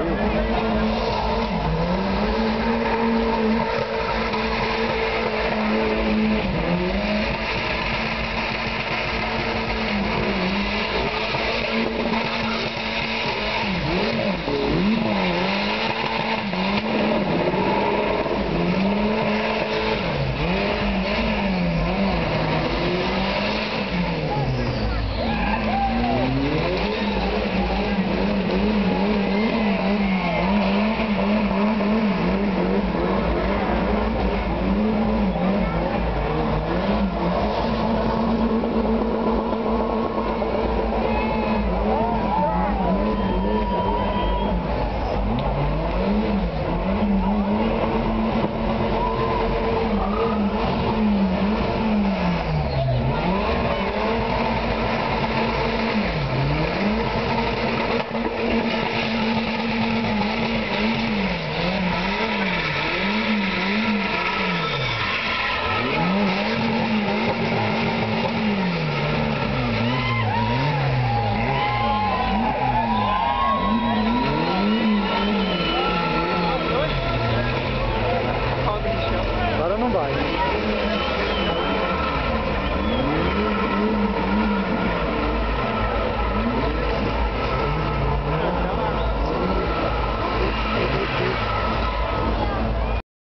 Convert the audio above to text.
aí. não dói.